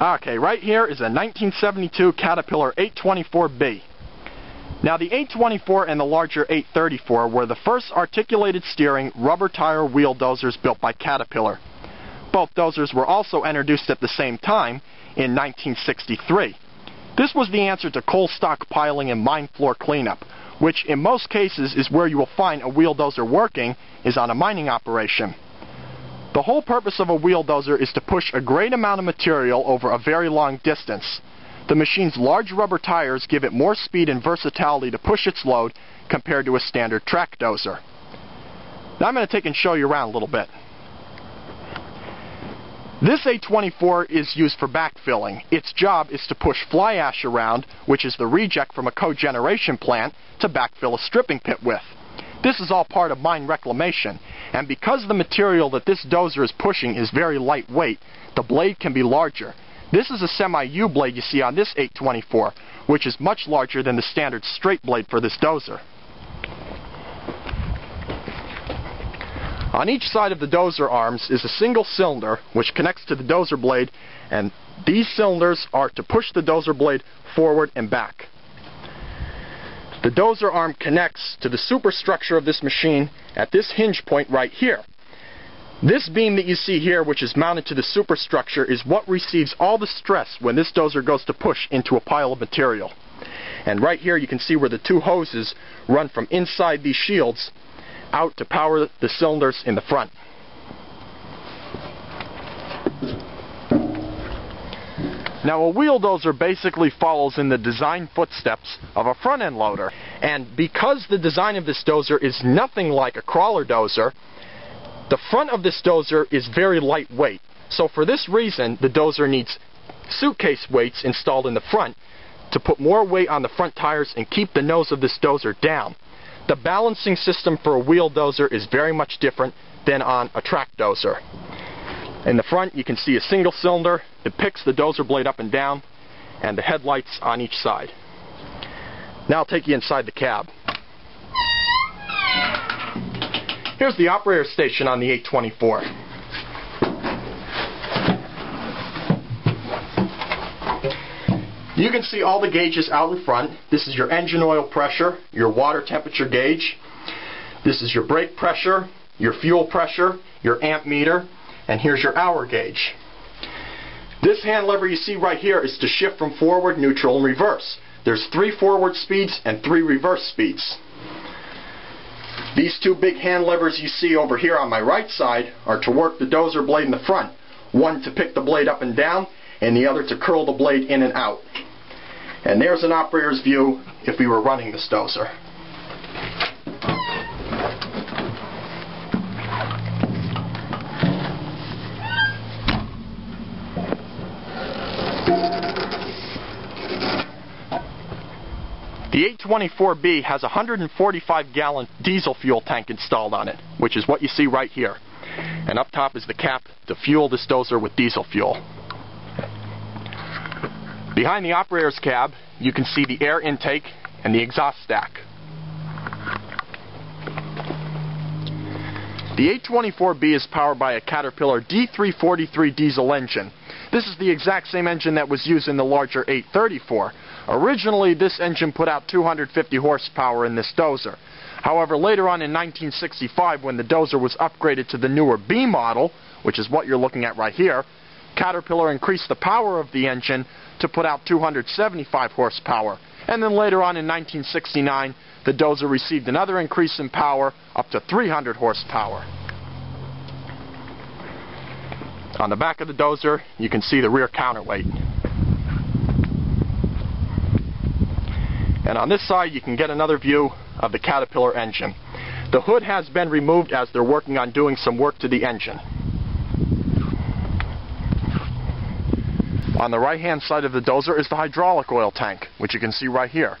Okay, right here is a 1972 Caterpillar 824B. Now the 824 and the larger 834 were the first articulated steering rubber tire wheel dozers built by Caterpillar. Both dozers were also introduced at the same time in 1963. This was the answer to coal stockpiling and mine floor cleanup, which in most cases is where you will find a wheel dozer working is on a mining operation. The whole purpose of a wheel dozer is to push a great amount of material over a very long distance. The machine's large rubber tires give it more speed and versatility to push its load compared to a standard track dozer. Now I'm going to take and show you around a little bit. This 824 is used for backfilling. Its job is to push fly ash around, which is the reject from a cogeneration plant, to backfill a stripping pit with. This is all part of mine reclamation, and because the material that this dozer is pushing is very lightweight, the blade can be larger. This is a semi-U blade you see on this 824, which is much larger than the standard straight blade for this dozer. On each side of the dozer arms is a single cylinder which connects to the dozer blade and these cylinders are to push the dozer blade forward and back. The dozer arm connects to the superstructure of this machine at this hinge point right here. This beam that you see here, which is mounted to the superstructure, is what receives all the stress when this dozer goes to push into a pile of material. And right here you can see where the two hoses run from inside these shields out to power the cylinders in the front. Now a wheel dozer basically follows in the design footsteps of a front end loader and because the design of this dozer is nothing like a crawler dozer the front of this dozer is very lightweight so for this reason the dozer needs suitcase weights installed in the front to put more weight on the front tires and keep the nose of this dozer down. The balancing system for a wheel dozer is very much different than on a track dozer. In the front you can see a single cylinder that picks the dozer blade up and down and the headlights on each side. Now I'll take you inside the cab. Here's the operator station on the 824. You can see all the gauges out in front. This is your engine oil pressure, your water temperature gauge. This is your brake pressure, your fuel pressure, your amp meter, and here's your hour gauge. This hand lever you see right here is to shift from forward, neutral, and reverse. There's three forward speeds and three reverse speeds. These two big hand levers you see over here on my right side are to work the dozer blade in the front. One to pick the blade up and down, and the other to curl the blade in and out. And there's an operator's view if we were running this dozer. The 824B has a 145 gallon diesel fuel tank installed on it, which is what you see right here. And up top is the cap to fuel this dozer with diesel fuel. Behind the operator's cab, you can see the air intake and the exhaust stack. The 824B is powered by a Caterpillar D343 diesel engine. This is the exact same engine that was used in the larger 834. Originally, this engine put out 250 horsepower in this dozer. However, later on in 1965, when the dozer was upgraded to the newer B model, which is what you're looking at right here, Caterpillar increased the power of the engine to put out 275 horsepower. And then later on in 1969, the dozer received another increase in power up to 300 horsepower. On the back of the dozer, you can see the rear counterweight. And on this side, you can get another view of the Caterpillar engine. The hood has been removed as they're working on doing some work to the engine. On the right hand side of the dozer is the hydraulic oil tank, which you can see right here.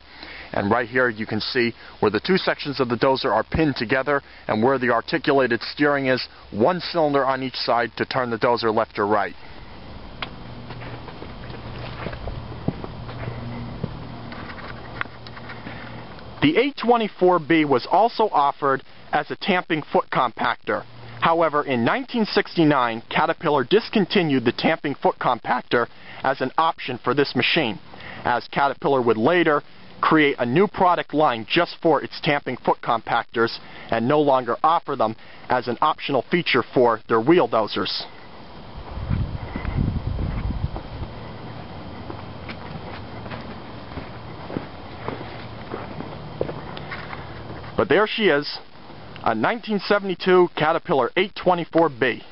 And right here you can see where the two sections of the dozer are pinned together and where the articulated steering is, one cylinder on each side to turn the dozer left or right. The 824B was also offered as a tamping foot compactor. However, in 1969, Caterpillar discontinued the tamping foot compactor as an option for this machine, as Caterpillar would later create a new product line just for its tamping foot compactors and no longer offer them as an optional feature for their wheel dozers. But there she is, a 1972 Caterpillar 824B.